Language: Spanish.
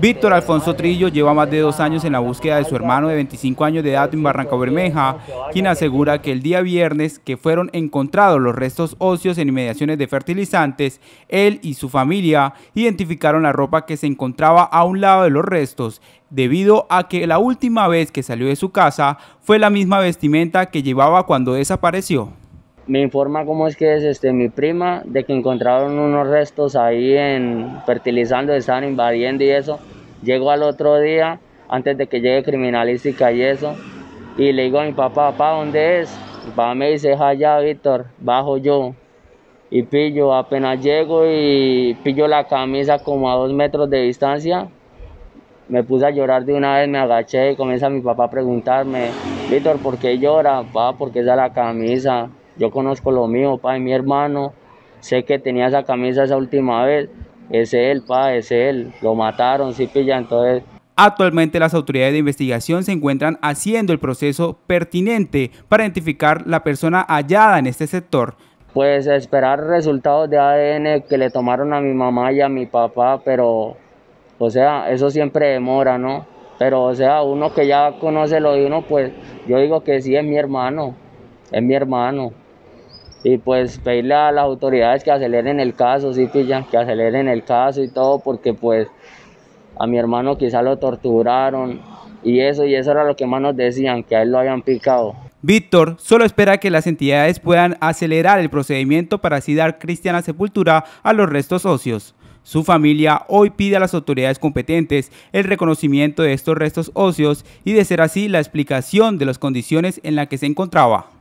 Víctor Alfonso Trillo lleva más de dos años en la búsqueda de su hermano de 25 años de edad en Barranca Bermeja, quien asegura que el día viernes que fueron encontrados los restos óseos en inmediaciones de fertilizantes, él y su familia identificaron la ropa que se encontraba a un lado de los restos, debido a que la última vez que salió de su casa fue la misma vestimenta que llevaba cuando desapareció me informa cómo es que es este, mi prima, de que encontraron unos restos ahí en fertilizando, estaban invadiendo y eso. Llego al otro día, antes de que llegue criminalística y eso, y le digo a mi papá, papá, ¿dónde es? Mi papá me dice, allá, Víctor, bajo yo. Y pillo, apenas llego y pillo la camisa como a dos metros de distancia, me puse a llorar de una vez, me agaché y comienza mi papá a preguntarme, Víctor, ¿por qué llora? Papá, porque esa es la camisa. Yo conozco lo mío, pa, mi hermano, sé que tenía esa camisa esa última vez, es él, pa, es él, lo mataron, sí pilla, entonces... Actualmente las autoridades de investigación se encuentran haciendo el proceso pertinente para identificar la persona hallada en este sector. Pues esperar resultados de ADN que le tomaron a mi mamá y a mi papá, pero, o sea, eso siempre demora, ¿no? Pero, o sea, uno que ya conoce lo de uno, pues yo digo que sí es mi hermano, es mi hermano y pues pedirle a las autoridades que aceleren el caso, sí pillan, que aceleren el caso y todo, porque pues a mi hermano quizá lo torturaron y eso, y eso era lo que más nos decían, que a él lo habían picado. Víctor solo espera que las entidades puedan acelerar el procedimiento para así dar cristiana sepultura a los restos óseos. Su familia hoy pide a las autoridades competentes el reconocimiento de estos restos óseos y de ser así la explicación de las condiciones en las que se encontraba.